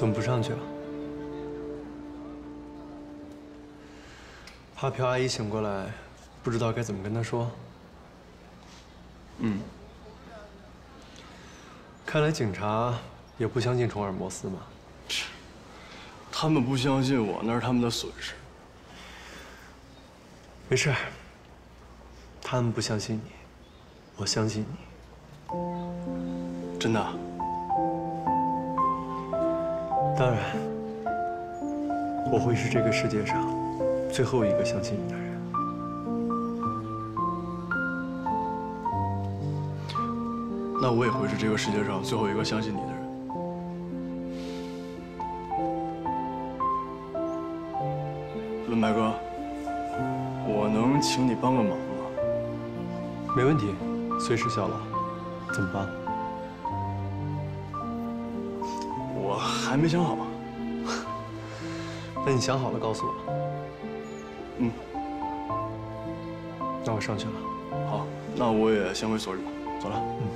怎么不上去啊？怕朴阿姨醒过来，不知道该怎么跟她说。嗯，看来警察也不相信虫尔摩斯嘛。他们不相信我，那是他们的损失。没事，他们不相信你，我相信你。真的？当然，我会是这个世界上最后一个相信你的人。那我也会是这个世界上最后一个相信你的人。文白哥，我能请你帮个忙吗？没问题，随时效劳。怎么办？还没想好。那你想好了告诉我。嗯。那我上去了。好，那我也先回所里吧。走了。嗯。